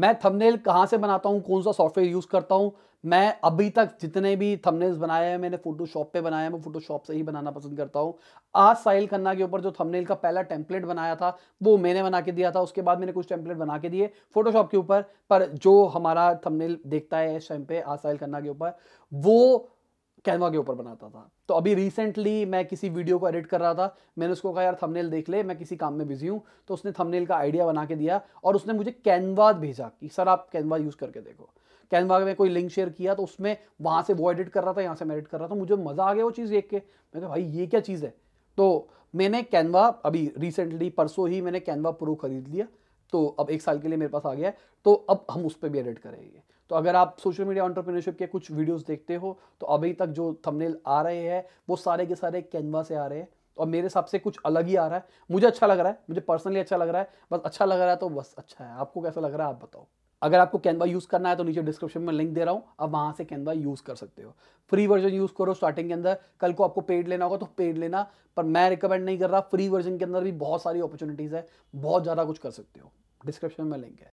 मैं थंबनेल कहाँ से बनाता हूँ? कौन सा सॉफ्टवेयर यूज़ करता हूँ? मैं अभी तक जितने भी थंबनेल्स बनाए हैं, मैंने फोटोशॉप पे बनाया है, मैं फोटोशॉप से ही बनाना पसंद करता हूँ। आज साहिल खन्ना के ऊपर जो थंबनेल का पहला टेम्पलेट बनाया था, वो मैंने बना के दिया था, उसके बाद मैंने कुछ टेम्पलेट बना के दिए फोटोशॉप के ऊपर। पर जो हमारा थंबनेल देखता है इस टाइम पे आज साहिल खन्ना के ऊपर, वो कैनवा के ऊपर बनाता था। तो अभी रिसेंटली मैं किसी वीडियो को एडिट कर रहा था, मैंने उसको कहा, यार थंबनेल देख ले, मैं किसी काम में बिज़ी हूँ। तो उसने थंबनेल का आइडिया बना के दिया और उसने मुझे कैनवा भेजा कि, सर, आप कैनवा यूज़ करके देखो। कैनवा में कोई लिंक शेयर किया तो उसमें वहाँ से वो एडिट कर रहा था, यहाँ से मैं एडिट कर रहा था, मुझे मज़ा आ गया वो चीज़ देख के। मैं कहा, भाई, ये क्या चीज़ है? तो मैंने कैनवा अभी रिसेंटली परसों ही मैंने कैनवा प्रो खरीद लिया। तो अब एक साल के लिए मेरे पास आ गया है तो अब हम उस पर भी एडिट करेंगे। तो अगर आप सोशल मीडिया ऑन्टरप्रीनरशिप के कुछ वीडियोस देखते हो तो अभी तक जो थंबनेल आ रहे हैं, वो सारे के सारे कैनवा से आ रहे हैं और मेरे हिसाब से कुछ अलग ही आ रहा है। मुझे अच्छा लग रहा है, मुझे पर्सनली अच्छा लग रहा है, बस अच्छा लग रहा है तो बस अच्छा है। आपको कैसा लग रहा है आप बताओ। अगर आपको कैनवा यूज़ करना है तो नीचे डिस्क्रिप्शन में लिंक दे रहा हूँ अब वहाँ से कैनवा यूज़ कर सकते हो। फ्री वर्जन यूज़ करो स्टार्टिंग के अंदर। कल को आपको पेड लेना होगा तो पेड लेना, पर मैं रिकमेंड नहीं कर रहा। फ्री वर्जन के अंदर भी बहुत सारी अपॉर्चुनिटीज़ है, बहुत ज़्यादा कुछ कर सकते हो। डिस्क्रिप्शन में लिंक है।